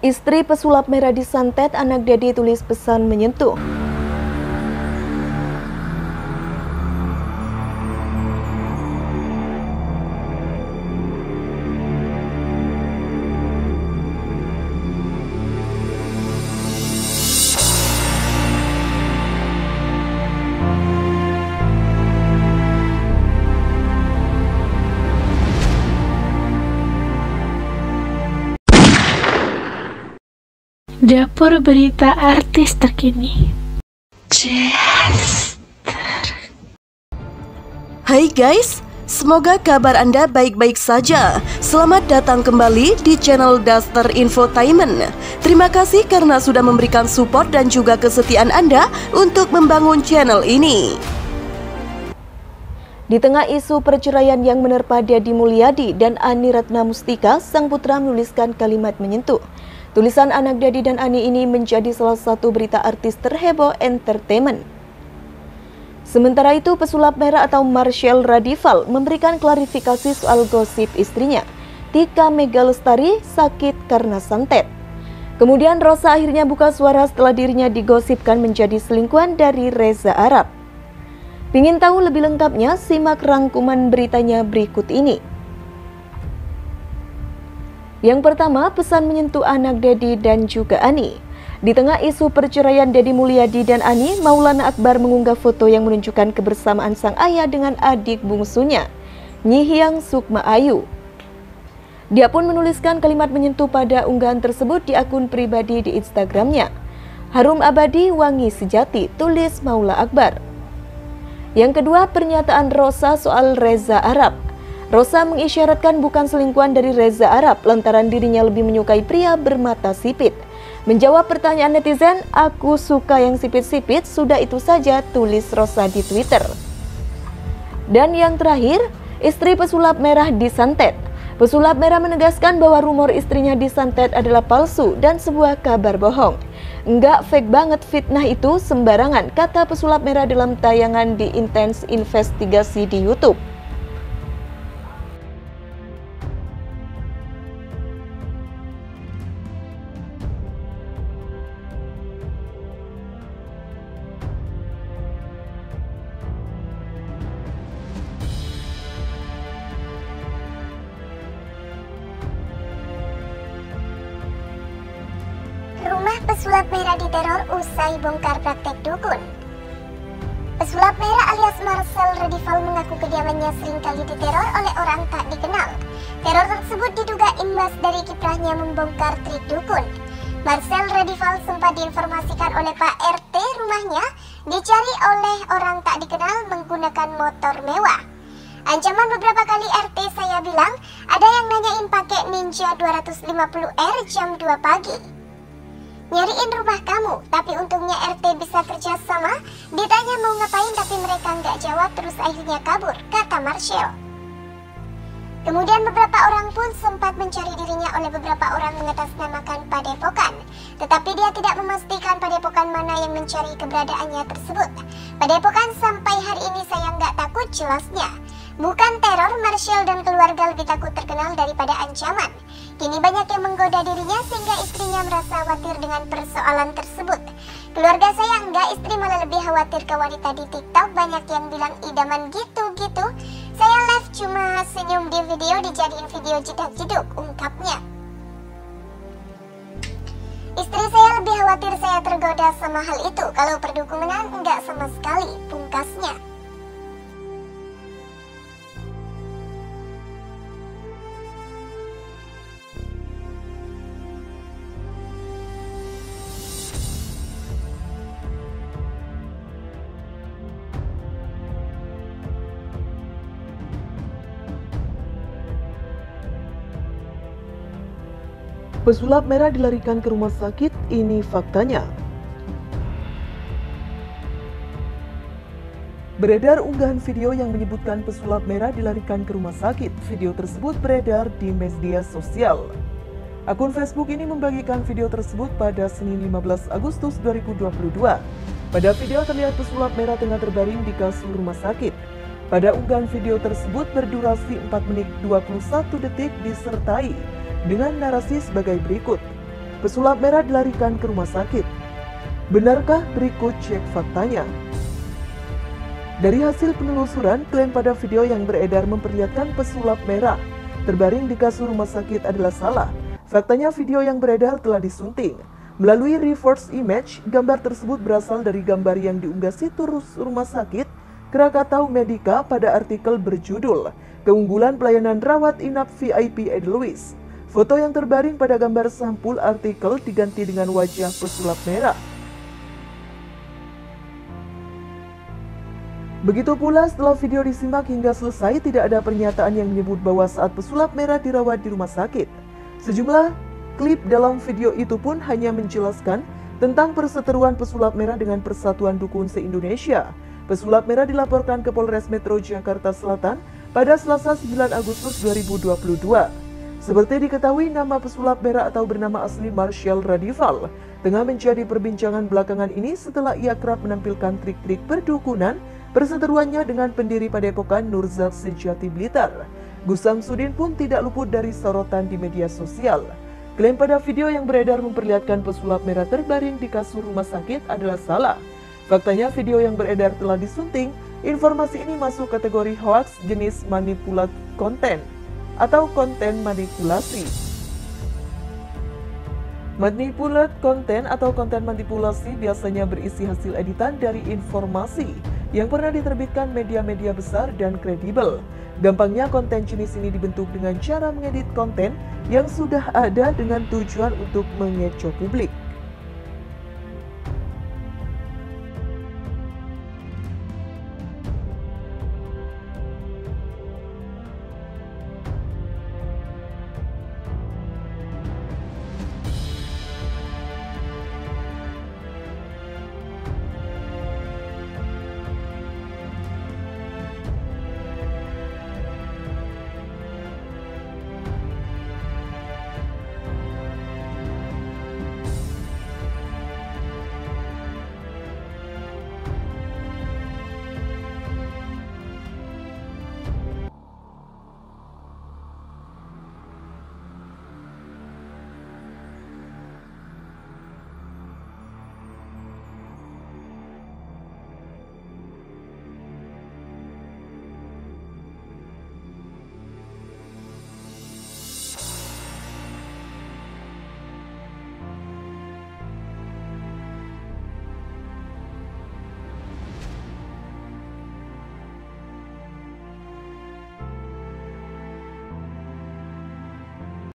Istri pesulap merah disantet, anak Dedi tulis pesan menyentuh. Dapur berita artis terkini. Hai guys, semoga kabar Anda baik-baik saja. Selamat datang kembali di channel Duster Infotainment. Terima kasih karena sudah memberikan support dan juga kesetiaan Anda untuk membangun channel ini. Di tengah isu perceraian yang menerpa Dedi Mulyadi dan Ani Ratna Mustika, sang putra menuliskan kalimat menyentuh. Tulisan anak Dedi dan Ani ini menjadi salah satu berita artis terheboh entertainment. Sementara itu, pesulap merah atau Marshall Radival memberikan klarifikasi soal gosip istrinya. Tika Megalestari sakit karena santet. Kemudian Rosa akhirnya buka suara setelah dirinya digosipkan menjadi selingkuhan dari Reza Arab. Pingin tahu lebih lengkapnya? Simak rangkuman beritanya berikut ini. Yang pertama, pesan menyentuh anak Dedi dan juga Ani. Di tengah isu perceraian Dedi Mulyadi dan Ani, Maulana Akbar mengunggah foto yang menunjukkan kebersamaan sang ayah dengan adik bungsunya, Nyihyang Sukma Ayu. Dia pun menuliskan kalimat menyentuh pada unggahan tersebut di akun pribadi di Instagramnya. Harum abadi wangi sejati, tulis Maula Akbar. Yang kedua, pernyataan Rosa soal Reza Arab. Rosa mengisyaratkan bukan selingkuhan dari Reza Arab lantaran dirinya lebih menyukai pria bermata sipit. Menjawab pertanyaan netizen, aku suka yang sipit-sipit, sudah itu saja tulis Rosa di Twitter. Dan yang terakhir, istri pesulap merah disantet. Pesulap merah menegaskan bahwa rumor istrinya disantet adalah palsu dan sebuah kabar bohong. Enggak fake banget fitnah itu sembarangan, kata pesulap merah dalam tayangan di Intense Investigasi di Youtube. Pesulap merah diteror usai bongkar praktek dukun. Pesulap merah alias Marcel Redival mengaku kediamannya sering kali diteror oleh orang tak dikenal. Teror tersebut diduga imbas dari kiprahnya membongkar trik dukun. Marcel Redival sempat diinformasikan oleh Pak RT rumahnya dicari oleh orang tak dikenal menggunakan motor mewah. Ancaman beberapa kali RT saya bilang, ada yang nanyain pakai Ninja 250R jam 2 pagi nyariin rumah kamu, tapi untungnya RT bisa kerja sama. Ditanya mau ngapain tapi mereka nggak jawab terus akhirnya kabur, kata Marshall. Kemudian beberapa orang pun sempat mencari dirinya oleh beberapa orang mengatasnamakan padepokan. Tetapi dia tidak memastikan padepokan mana yang mencari keberadaannya tersebut. Padepokan sampai hari ini saya nggak takut jelasnya. Bukan teror, Marshall dan keluarga lebih takut terkenal daripada ancaman. Kini banyak yang menggoda dirinya sehingga istrinya merasa khawatir dengan persoalan tersebut. Keluarga saya enggak, istri malah lebih khawatir ke wanita di TikTok. Banyak yang bilang idaman gitu-gitu. Saya live cuma senyum di video dijadiin video jedak-jeduk, ungkapnya. Istri saya lebih khawatir saya tergoda sama hal itu. Kalau perdukunan enggak sama sekali, pungkasnya. Pesulap merah dilarikan ke rumah sakit, ini faktanya. Beredar unggahan video yang menyebutkan pesulap merah dilarikan ke rumah sakit. Video tersebut beredar di media sosial. Akun Facebook ini membagikan video tersebut pada Senin 15 Agustus 2022. Pada video terlihat pesulap merah tengah terbaring di kasur rumah sakit. Pada unggahan video tersebut berdurasi 4 menit 21 detik disertai dengan narasi sebagai berikut. pesulap merah dilarikan ke rumah sakit. Benarkah berikut cek faktanya? Dari hasil penelusuran, klaim pada video yang beredar memperlihatkan pesulap merah terbaring di kasur rumah sakit adalah salah. Faktanya video yang beredar telah disunting. Melalui reverse image, gambar tersebut berasal dari gambar yang diunggah situs rumah sakit Krakatau Medica pada artikel berjudul Keunggulan Pelayanan Rawat Inap VIP Edelweiss. Foto yang terbaring pada gambar sampul artikel diganti dengan wajah pesulap merah. Begitu pula setelah video disimak hingga selesai tidak ada pernyataan yang menyebut bahwa saat pesulap merah dirawat di rumah sakit. Sejumlah klip dalam video itu pun hanya menjelaskan tentang perseteruan pesulap merah dengan Persatuan Dukun se-Indonesia. Pesulap merah dilaporkan ke Polres Metro Jakarta Selatan pada Selasa 9 Agustus 2022. Seperti diketahui nama pesulap merah atau bernama asli Marshall Radival tengah menjadi perbincangan belakangan ini setelah ia kerap menampilkan trik-trik perdukunan Perseteruannya dengan pendiri Padepokan Nurzat Sejati Blitar, Gusam Sudin pun tidak luput dari sorotan di media sosial. Klaim pada video yang beredar memperlihatkan pesulap merah terbaring di kasur rumah sakit adalah salah. Faktanya video yang beredar telah disunting, informasi ini masuk kategori hoax jenis manipulat konten atau konten manipulasi. Manipulat konten atau konten manipulasi biasanya berisi hasil editan dari informasi yang pernah diterbitkan media-media besar dan kredibel. Gampangnya konten jenis ini dibentuk dengan cara mengedit konten yang sudah ada dengan tujuan untuk mengecoh publik.